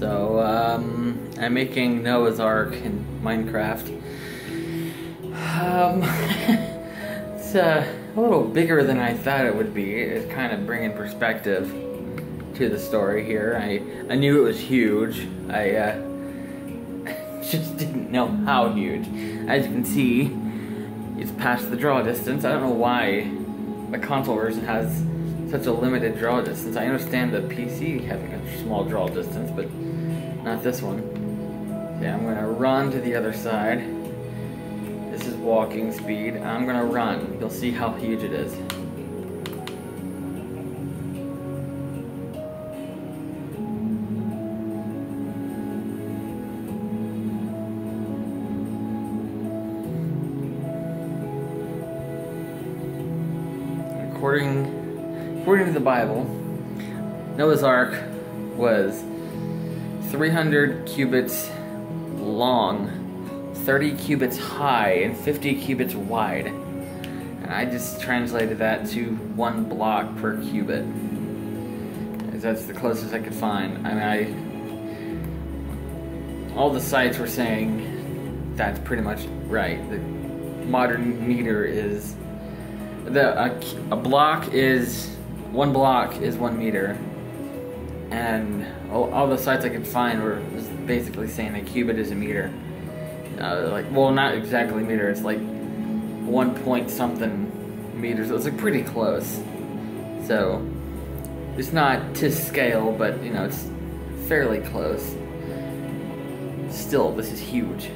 So, um, I'm making Noah's Ark in Minecraft. Um, it's uh, a little bigger than I thought it would be. It's kind of bringing perspective to the story here. I, I knew it was huge. I uh, just didn't know how huge. As you can see, it's past the draw distance. I don't know why the console version has such a limited draw distance. I understand the PC having a small draw distance, but not this one. Yeah, I'm gonna run to the other side. This is walking speed. I'm gonna run. You'll see how huge it is. According, according to the Bible, Noah's Ark was 300 cubits long, 30 cubits high, and 50 cubits wide. And I just translated that to one block per cubit. That's the closest I could find. I mean, I. All the sites were saying that's pretty much right. The modern meter is. The, a, a block is. One block is one meter and all, all, the sites I could find were basically saying a cubit is a meter. Uh, like, well, not exactly meter. It's like one point something meters. So it's like pretty close. So it's not to scale, but you know it's fairly close. Still, this is huge.